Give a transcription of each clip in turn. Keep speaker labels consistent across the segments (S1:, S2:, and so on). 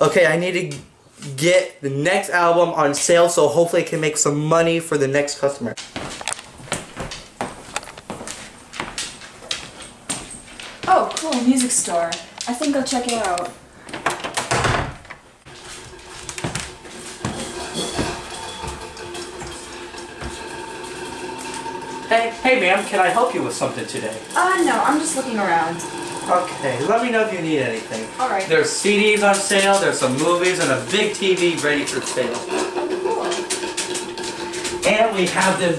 S1: Okay, I need to get the next album on sale so hopefully I can make some money for the next customer.
S2: Oh, cool, music store. I think I'll check it out.
S1: Hey, hey ma'am, can I help you with something today?
S2: Uh, no, I'm just looking around.
S1: Okay, let me know if you need anything.
S2: Alright.
S1: There's CDs on sale, there's some movies, and a big TV ready for sale. And we have this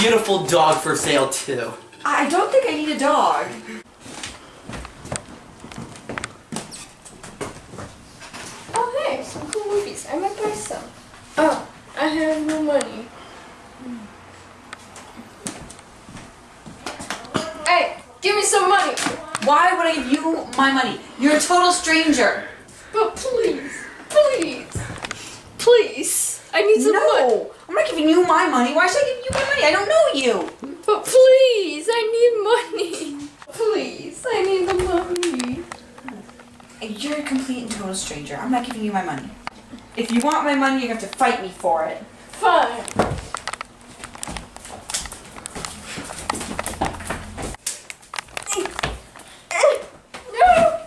S1: beautiful dog for sale too.
S2: I don't think I need a dog.
S3: Oh, hey, some cool movies. I might buy some. Oh, I have no money. Hey, give me some money.
S2: Why would I give you my money? You're a total stranger.
S3: But please, please, please. I need some money.
S2: No, I'm not giving you my money. Why should I give you my money? I don't know you.
S3: But please, I need money. Please, I need the money.
S2: You're a complete and total stranger. I'm not giving you my money. If you want my money, you have to fight me for it.
S3: Fine. No.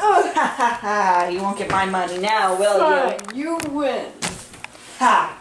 S2: Oh, ha ha! You won't get my money now, will you?
S3: You win.
S2: Ha!